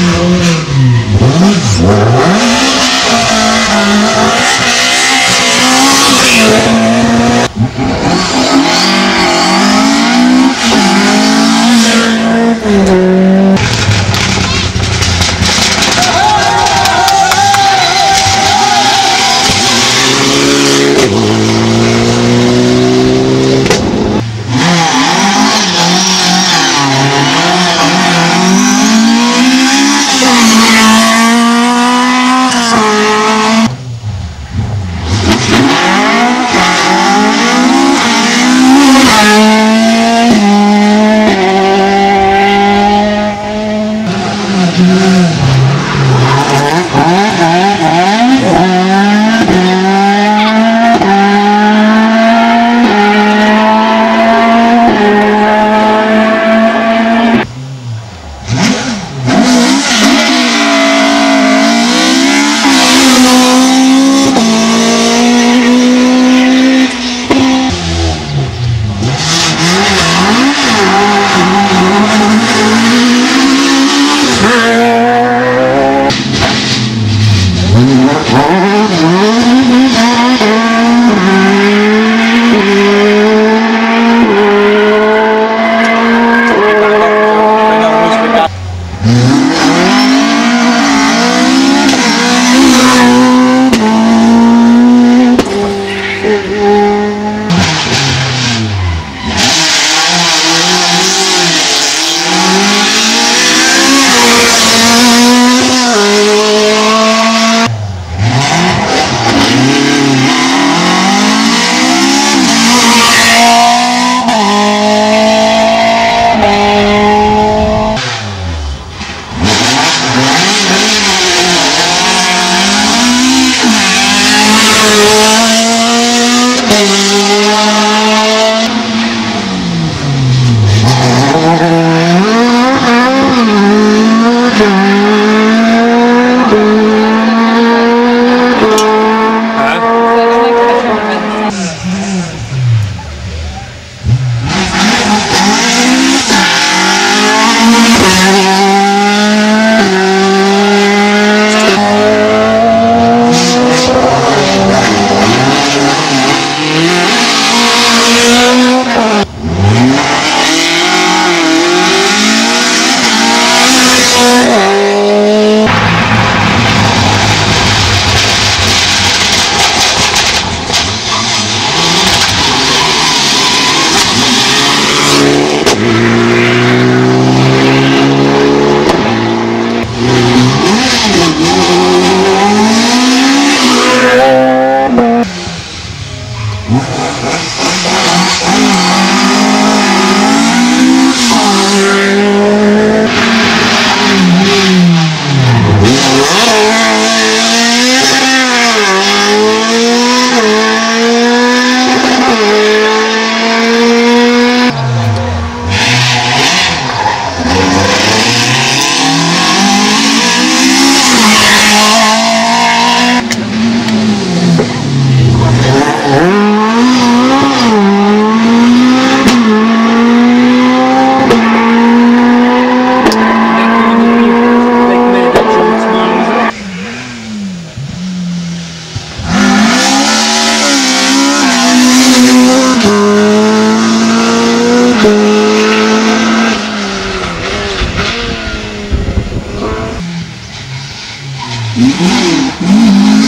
Oh. à, à, à. Uhum.